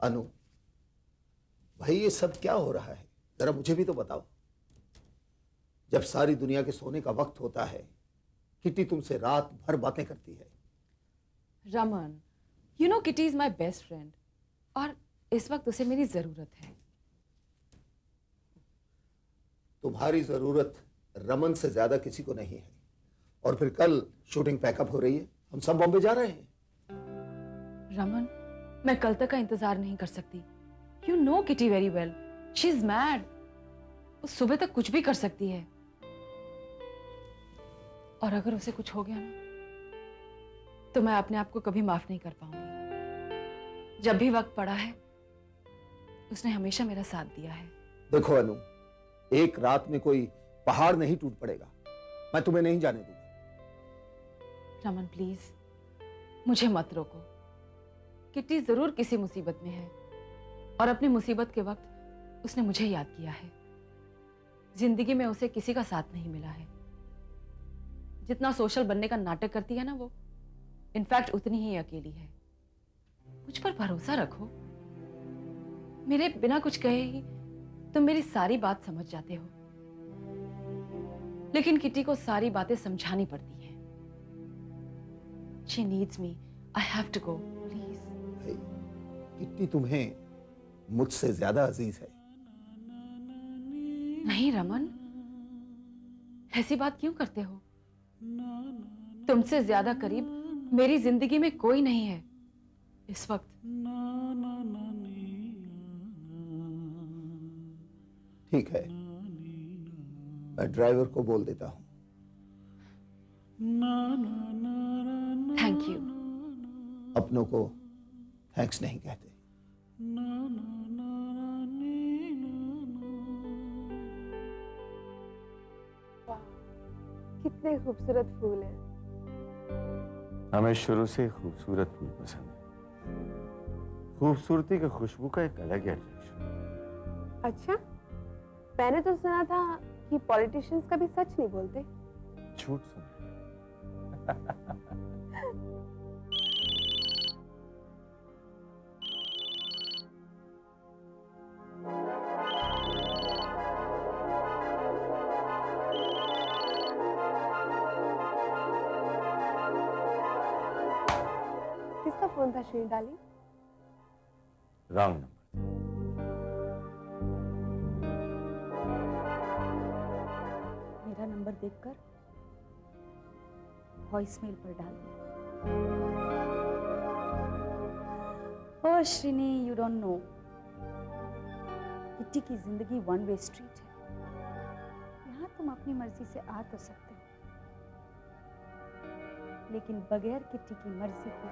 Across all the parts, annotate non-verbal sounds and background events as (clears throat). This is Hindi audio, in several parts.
अनु भाई ये सब क्या हो रहा है? जरा मुझे भी तो बताओ। जब सारी दुनिया के सोने का वक्त होता है किटी तुमसे रात भर बातें करती है। Raman you know Kitty is my best friend और इस वक्त उसे मेरी ज़रूरत है। तुम्हारी ज़रूरत रमन से ज़्यादा किसी को नहीं है। और फिर कल शूटिंग पैकअप हो रही है। हम सब बॉम्बे जा रहे हैं। रमन मैं कल तक का इंतज़ार नहीं कर सकती। You know Kitty very well she is mad वो सुबह तक कुछ भी कर सकती है। और अगर उसे कुछ हो गया ना तो मैं अपने आप को कभी माफ़ नहीं कर पाऊँगी। जब भी वक्त पड़ा है उसने हमेशा मेरा साथ दिया है। देखो अनु एक रात में कोई पहाड़ नहीं टूट पड़ेगा। मैं तुम्हें नहीं जाने दूँगा। रमन प्लीज़ मुझे मत रोको। किट्टी ज़रूर किसी मुसीबत में है। और अपनी मुसीबत के वक्त उसने मुझे याद किया है। ज़िंदगी में उसे किसी का साथ नहीं मिला है। जितना सोशल बनने का नाटक करती है ना वो, इनफैक्ट उतनी ही अकेली है। मुझ पर भरोसा रखो। मेरे बिना कुछ कहे ही तुम मेरी सारी बात समझ जाते हो। लेकिन किटी को सारी बातें समझानी पड़ती हैं। She needs me I have to go please भाई किट्टी तुम्हें मुझसे ज़्यादा अज़ीज़ है। नहीं रमन ऐसी बात क्यों करते हो? तुमसे ज़्यादा करीब मेरी ज़िंदगी में कोई नहीं है। इस वक्त। ठीक है। मैं ड्राइवर को बोल देता हूँ। थैंक यू अपनों को थैंक्स नहीं कहते। कितने खूबसूरत फूल हैं। हमें शुरू से ही खूबसूरत फूल पसंद है। खूबसूरती की खुशबू का एक अलग ही अट्रैक्शन अच्छा मैंने तो सुना था कि पॉलिटिशियंस कभी सच नहीं बोलते। झूठ सुना। किसका फ़ोन था श्री डाली? Wrong number. मेरा नंबर देखकर वॉइसमेल पर डाल दिया। ओ Srini you don't know Kitty की ज़िंदगी वन वे स्ट्रीट है। यहाँ तुम अपनी मर्ज़ी से आ तो सकते हो। लेकिन बगैर किट्टी की मर्ज़ी के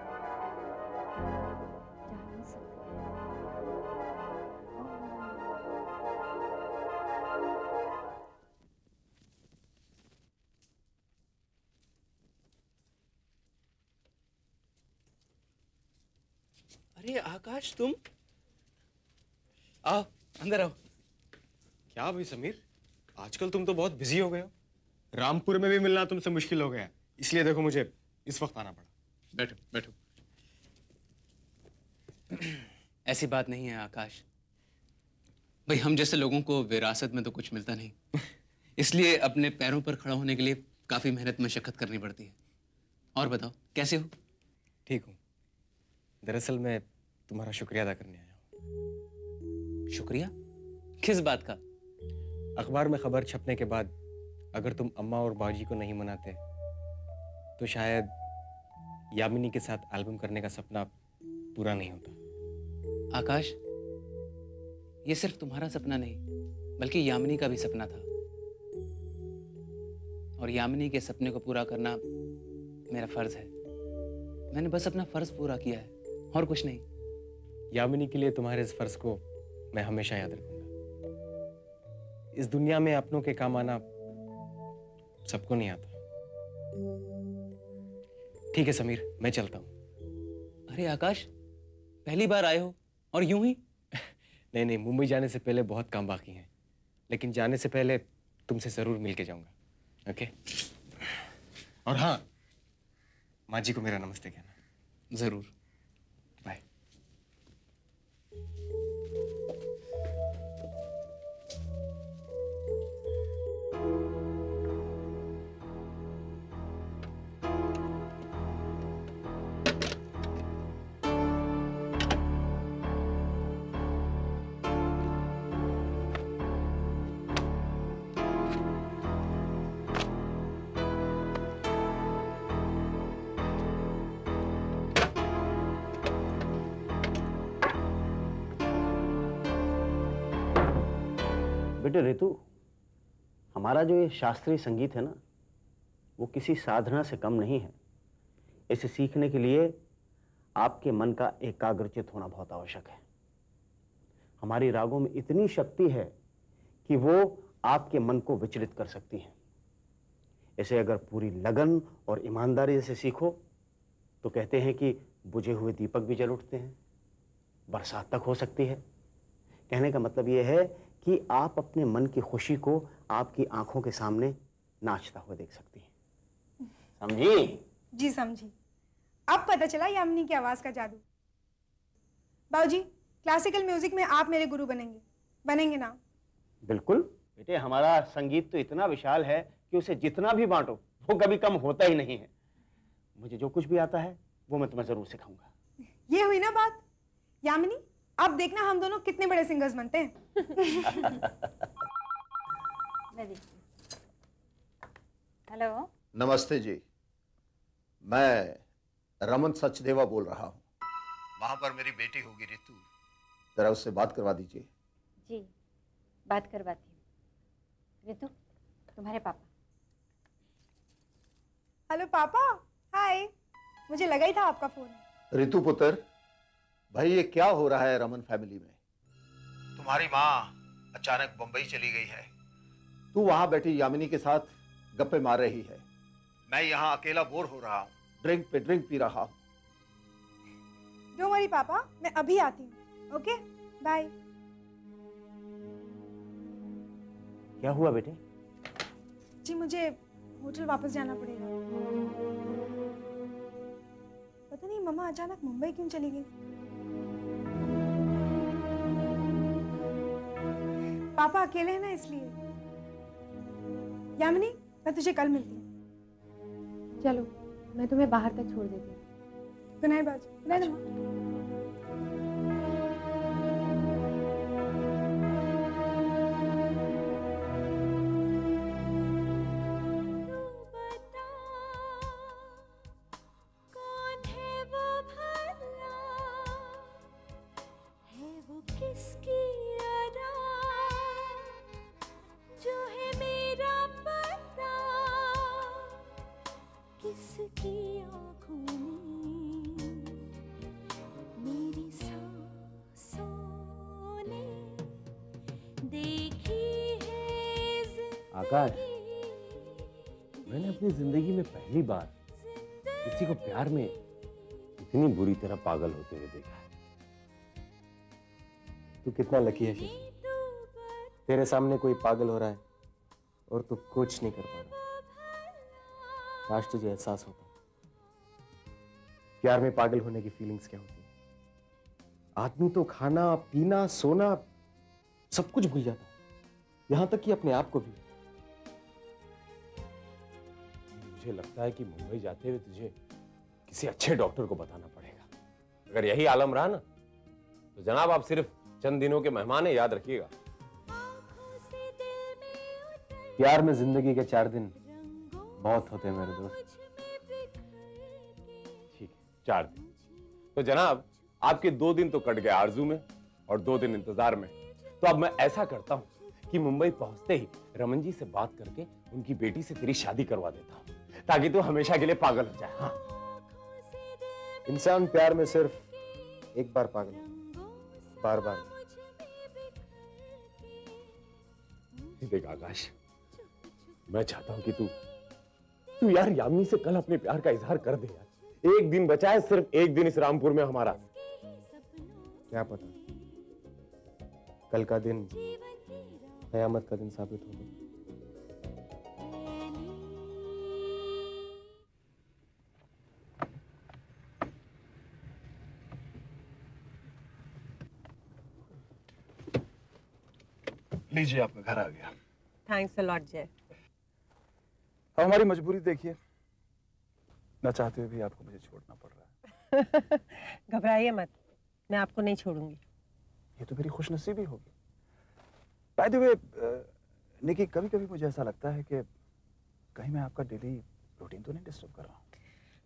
अरे आकाश तुम? आओ अंदर आओ। क्या भाई समीर? आजकल तुम तो बहुत बिज़ी हो गए हो। रामपुर में भी मिलना तुमसे मुश्किल हो गया इसलिए देखो मुझे इस वक्त आना पड़ा। बैठो बैठो। (clears throat) ऐसी बात नहीं है आकाश। भाई हम जैसे लोगों को विरासत में तो कुछ मिलता नहीं। (laughs) इसलिए अपने पैरों पर खड़ा होने के लिए काफ़ी मेहनत मशक्कत करनी पड़ती है। और बताओ कैसे हो? ठीक हूँ। दरअसल मैं तुम्हारा शुक्रिया अदा करने आया हूँ। शुक्रिया? किस बात का? अखबार में खबर छपने के बाद अगर तुम अम्मा और बाजी को नहीं मनाते तो शायद यामिनी के साथ एल्बम करने का सपना पूरा नहीं होता। आकाश ये सिर्फ़ तुम्हारा सपना नहीं बल्कि यामिनी का भी सपना था। और यामिनी के सपने को पूरा करना मेरा फ़र्ज़ है। मैंने बस अपना फ़र्ज़ पूरा किया है और कुछ नहीं। यामिनी के लिए तुम्हारे इस फ़र्ज़ को मैं हमेशा याद रखूँगा। इस दुनिया में अपनों के काम आना सबको नहीं आता। ठीक है समीर मैं चलता हूँ। अरे आकाश पहली बार आए हो? और यूँ ही? नहीं नहीं मुंबई जाने से पहले बहुत काम बाकी हैं। लेकिन जाने से पहले तुमसे ज़रूर मिल के जाऊँगा ओके? और हाँ माँ जी को मेरा नमस्ते कहना। ज़रूर। बेटे ऋतु हमारा जो ये शास्त्रीय संगीत है ना, वो किसी साधना से कम नहीं है। इसे सीखने के लिए आपके मन का एकाग्रचित होना बहुत आवश्यक है। हमारी रागों में इतनी शक्ति है कि वो आपके मन को विचलित कर सकती हैं। इसे अगर पूरी लगन और ईमानदारी से सीखो तो कहते हैं कि बुझे हुए दीपक भी जल उठते हैं, बरसात तक हो सकती है। कहने का मतलब यह है कि आप अपने मन की खुशी को आपकी आँखों के सामने नाचता हुआ देख सकती हैं। समझी? जी समझी। अब पता चला यामिनी की आवाज़ का जादू। बाबूजी क्लासिकल म्यूज़िक में आप मेरे गुरु बनेंगे। बनेंगे ना? बिल्कुल। बेटे हमारा संगीत तो इतना विशाल है कि उसे जितना भी बांटो वो कभी कम होता ही नहीं है। मुझे जो कुछ भी आता है वो मैं तुम्हें ज़रूर सिखाऊँगा। ये हुई ना बात? यामिनी अब देखना हम दोनों कितने बड़े सिंगर्स बनते हैं। (laughs) मैं देखती हूँ। हेलो नमस्ते जी। मैं रमन सचदेवा बोल रहा हूँ। वहाँ पर मेरी बेटी होगी रितु। जरा उससे बात करवा दीजिए। जी बात करवाती हूँ। ऋतु तुम्हारे पापा। हेलो पापा। हाय मुझे लगा ही था आपका फ़ोन है। रितु पुत्र भाई ये क्या हो रहा है रमन फैमिली में? तुम्हारी माँ अचानक बंबई चली गई है। तू वहाँ बैठी यामिनी के साथ गप्पे मार रही है। मैं यहाँ अकेला बोर हो रहा हूँ। ड्रिंक पे ड्रिंक पी रहा हूँ। डोंट पापा मैं अभी आती हूँ ओके? बाय। क्या हुआ बेटे? जी मुझे होटल वापस जाना पड़ेगा। पता नहीं मम्मा अचानक मुंबई क्यों चली गई? पापा अकेले हैं ना इसलिए। यामिनी मैं तुझे कल मिलती हूँ। चलो मैं तुम्हें बाहर तक छोड़ देती हूँ। गुड बाजू। आकाश मैंने अपनी ज़िंदगी में पहली बार किसी को प्यार में इतनी बुरी तरह पागल होते हुए देखा है। तू कितना लकी है शशि तेरे सामने कोई पागल हो रहा है और तू कुछ नहीं कर पा रहा। काश तुझे एहसास होता। प्यार में पागल होने की फीलिंग्स क्या होती? है आदमी तो खाना, पीना, सोना, सब कुछ भूल जाता। है यहाँ तक कि अपने आप को भी। मुझे लगता है कि मुंबई जाते हुए तुझे किसी अच्छे डॉक्टर को बताना पड़ेगा। अगर यही आलम रहा ना तो जनाब आप सिर्फ़ चंद दिनों के मेहमान हैं याद रखिएगा। प्यार में ज़िंदगी के चार दिन बहुत होते हैं मेरे दोस्त। ठीक है चार दिन। तो जनाब, आपके दो दिन तो कट गए आरज़ू में और दो दिन इंतज़ार में। तो अब मैं ऐसा करता हूँ कि मुंबई पहुँचते ही रमन जी से बात करके उनकी बेटी से तेरी शादी करवा देता हूँ। ताकि तू हमेशा के लिए पागल हो जाए हाँ। इंसान प्यार में सिर्फ़ एक बार पागल बार बार। देख आकाश मैं चाहता हूँ कि तू तू यार यामिनी से कल अपने प्यार का इजहार कर दे यार। एक दिन बचा है सिर्फ़ एक दिन इस रामपुर में हमारा। क्या पता कल का दिन कयामत का दिन साबित होगा लीजिए आपका घर आ गया। थैंक्स अ लॉट जय अब हमारी मजबूरी देखिए। न चाहते हुए भी आपको मुझे छोड़ना पड़ रहा है। (laughs) घबराइए मत। मैं आपको नहीं छोड़ूँगी। ये तो मेरी खुशनसीबी होगी। बाय द वे निकी कभी कभी मुझे ऐसा लगता है कि कहीं मैं आपका डेली रूटीन तो नहीं डिस्टर्ब कर रहा हूँ?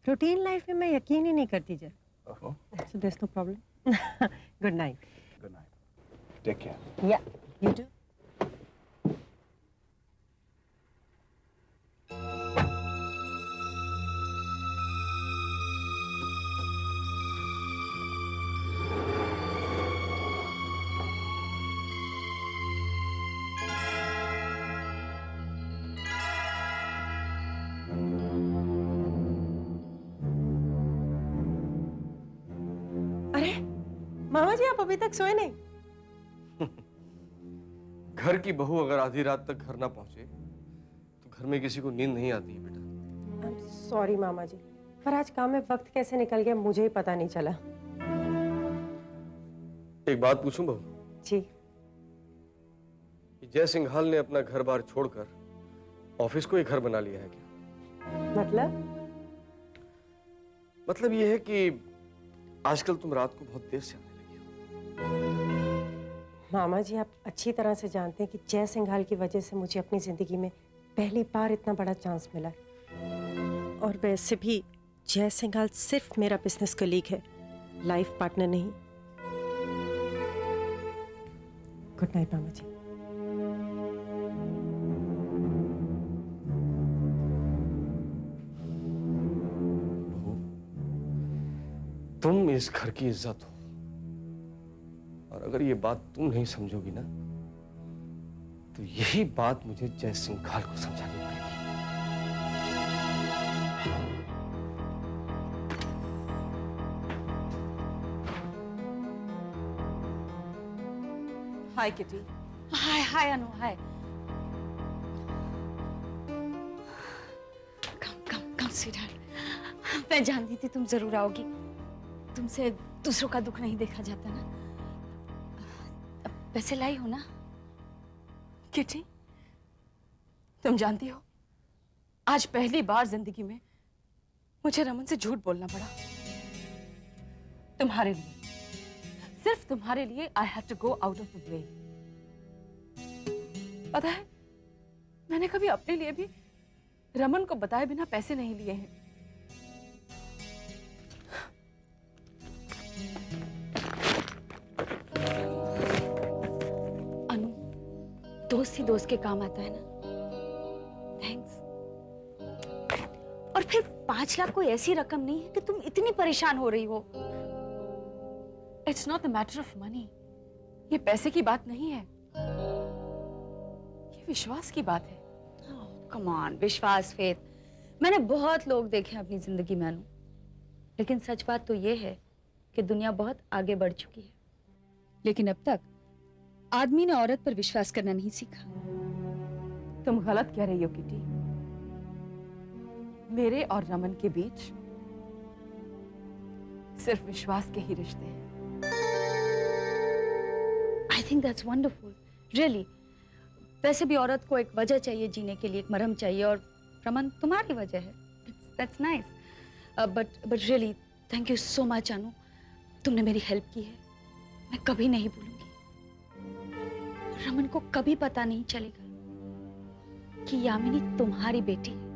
रूटीन लाइफ में मैं यकीन ही नहीं करती Jay so there no problem good night good night take care yeah you too मामा जी आप अभी तक सोए नहीं? (laughs) घर की बहू अगर आधी रात तक घर ना पहुँचे तो घर में किसी को नींद नहीं आती है बेटा। सॉरी मामा जी पर आज काम में वक्त कैसे निकल गया मुझे ही पता नहीं चला। एक बात पूछूँ बहू? जी। जय सिंघाल ने अपना घर बार छोड़कर ऑफ़िस को ही घर बना लिया है क्या? मतलब? मतलब ये है कि आजकल तुम रात को बहुत देर से मामा जी, आप अच्छी तरह से जानते हैं कि जय सिंघाल की वजह से मुझे अपनी ज़िंदगी में पहली बार इतना बड़ा चांस मिला और वैसे भी जय सिंघाल सिर्फ़ मेरा बिज़नेस कलीग है लाइफ पार्टनर नहीं। गुड नाइट मामा जी। तुम इस घर की इज़्ज़त हो। अगर ये बात तुम नहीं समझोगी ना तो यही बात मुझे जय सिंघाल को समझानी पड़ेगी। हाय Kitty hi hi Anu hi come come कम स्वीटहार्ट मैं जानती थी तुम ज़रूर आओगी। तुमसे दूसरों का दुख नहीं देखा जाता ना। पैसे लाई हो ना। किटी, तुम जानती हो, आज पहली बार ज़िंदगी में मुझे रमन से झूठ बोलना पड़ा। तुम्हारे लिए, सिर्फ़ तुम्हारे लिए I have to go out of the way पता है, मैंने कभी अपने लिए भी रमन को बताए बिना पैसे नहीं लिए हैं। दोस्त ही दोस्त के काम आता है ना। थैंक्स और फिर पाँच लाख कोई ऐसी रकम नहीं है कि तुम इतनी परेशान हो रही हो। It's not the matter of money ये पैसे की बात नहीं है। ये विश्वास की बात है। कम ऑन विश्वास फेथ मैंने बहुत लोग देखे अपनी ज़िंदगी में अनु। लेकिन सच बात तो ये है कि दुनिया बहुत आगे बढ़ चुकी है। लेकिन अब तक आदमी ने औरत पर विश्वास करना नहीं सीखा। तुम गलत कह रही हो किटी। मेरे और रमन के बीच सिर्फ़ विश्वास के ही रिश्ते हैं। I think that's wonderful really वैसे भी औरत को एक वजह चाहिए जीने के लिए एक मरहम चाहिए और रमन तुम्हारी वजह है। That's nice but but really thank you so much Anu. तुमने मेरी हेल्प की है। मैं कभी नहीं भूलूँगी। रमन को कभी पता नहीं चलेगा कि यामिनी तुम्हारी बेटी है।